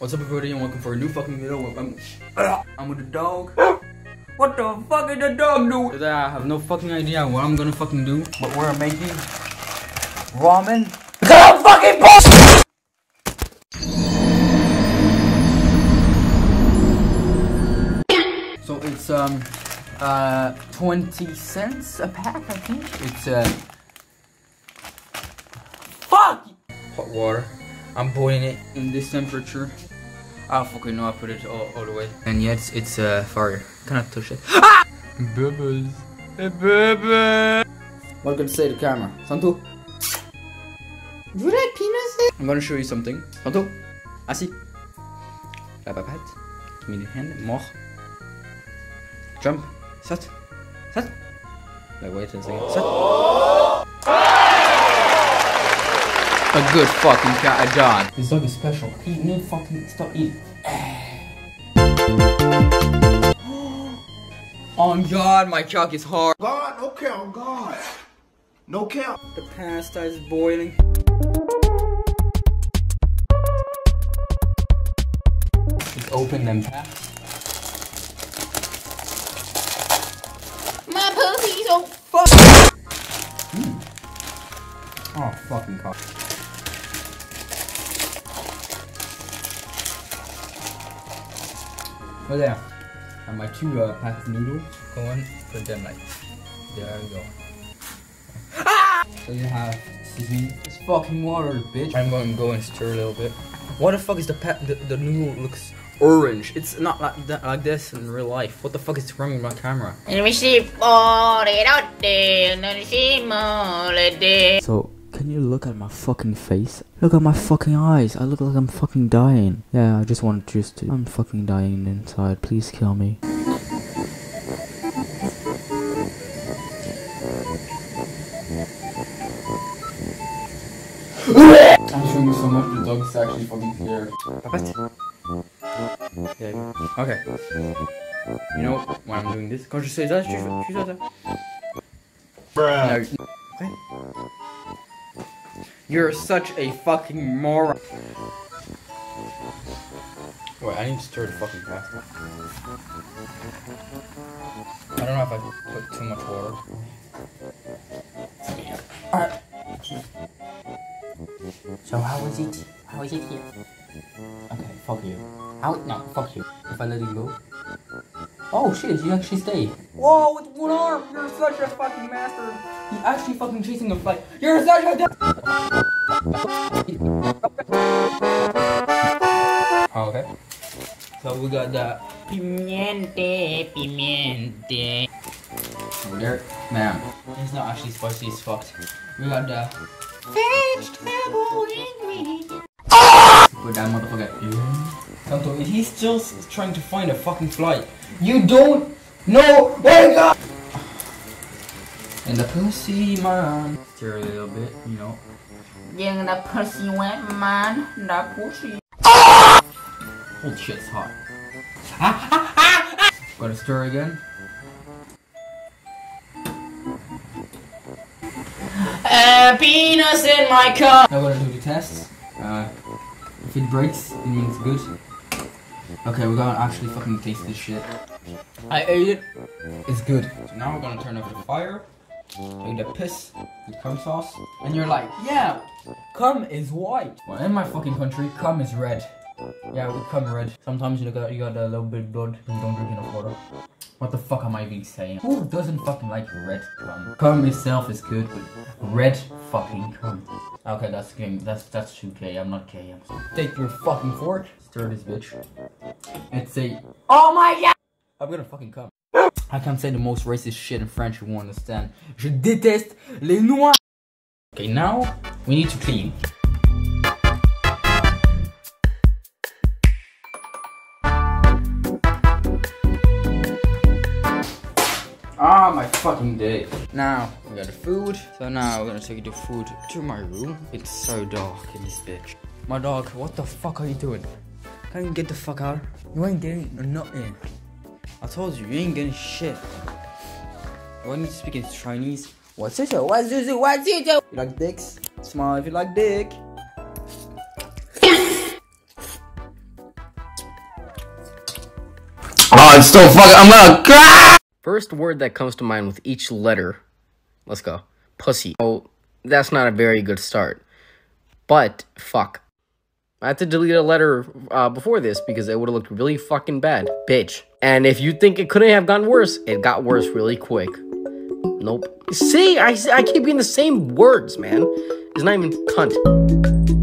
What's up everybody and welcome for a new fucking video. I'm, I'm with the dog. What the fuck is the dog doing? Today I have no fucking idea what I'm gonna fucking do. But we're making ramen. Because fucking boss! So it's um uh 20 cents a pack I think. It's uh Fuck! Hot water. I'm boiling it in this temperature. I don't fucking know I put it all, all the way. And yet it's, it's uh, fire. Can I touch it? Ah! Bubbles. Bubbles. What can I say to the camera? Santo? Do that penis? I'm gonna show you something. Santo? Assis. La papate. Give me the hand. More. Jump. Sat. Sat. Like wait a second. Sat. A good fucking cat, a John. This dog is special. He need fucking stop eating. oh God, my chalk is hard. God, no count, God. No count. The pasta is boiling. Just open them packs. My pussy's so Fuck. Mm. Oh, fucking cock. Oh there. And my two uh, of noodles. Go on, put them like there we go. Ah! So you have seasoning. It's fucking water, bitch. I'm going to go and stir a little bit. What the fuck is the pack? The, the noodle looks orange. It's not like that, like this in real life. What the fuck is wrong with my camera? So can you look at my fucking face? Look at my fucking eyes. I look like I'm fucking dying. Yeah, I just want to just to. I'm fucking dying inside. Please kill me. I'm showing you so much. The dog's actually fucking scared. Okay. You know why I'm doing this? Quand je sais ça, je suis ça. Bruh. Okay. You're such a fucking moron. Wait, I need to stir the fucking pasta. I don't know if I put too much water. Alright. So how is it? How is it here? Okay, fuck you. How? No, fuck you. If I let it go. Oh shit, you actually stay. Whoa, with one arm! You're such a fucking master! He's actually fucking chasing a fly. You're such a Oh, okay. So we got the Pimiente, pimiente. over there. Man, it's not actually spicy as fuck. We got the Vegetable ingredient. Put that motherfucker in. He's still trying to find a fucking fly. You don't know where to go! And the pussy man. Stir a little bit, you know. Nhưng the pussy went man, the pussy. Holy shit, it's hot. Gotta stir again. Uh, penis in my cup. Now we're gonna do the test. Uh, if it breaks, it means good. Okay, we're gonna actually fucking taste this shit. I ate it. It's good. So now we're gonna turn off the fire. Take the piss, the cum sauce, and you're like, yeah, cum is white. Well, in my fucking country, cum is red. Yeah, we cum red. Sometimes you got you got a little bit of blood you don't drink enough water. What the fuck am I even saying? Who doesn't fucking like red cum? Cum itself is good, but red fucking cum. Okay, that's game. That's that's too gay. I'm not gay. I'm sorry. Take your fucking fork. Stir this bitch. And say, Oh my god! I'm gonna fucking come. I can't say the most racist shit in French you won't understand. Je déteste les noirs. Okay, now we need to clean. Fucking day. Now, we got the food. So now we're gonna take the food to my room. It's so dark in this bitch. My dog, what the fuck are you doing? Can you get the fuck out? You ain't getting nothing. I told you, you ain't getting shit. Do I need to speak in Chinese? What's it? What's it? What's it? You like dicks? Smile if you like dick. Oh, it's so fucking. I'm gonna cry. First word that comes to mind with each letter. Let's go. Pussy. Oh, that's not a very good start. But, fuck. I had to delete a letter uh, before this because it would have looked really fucking bad. Bitch. And if you think it couldn't have gotten worse, it got worse really quick. Nope. See, I, I keep being the same words, man. It's not even cunt.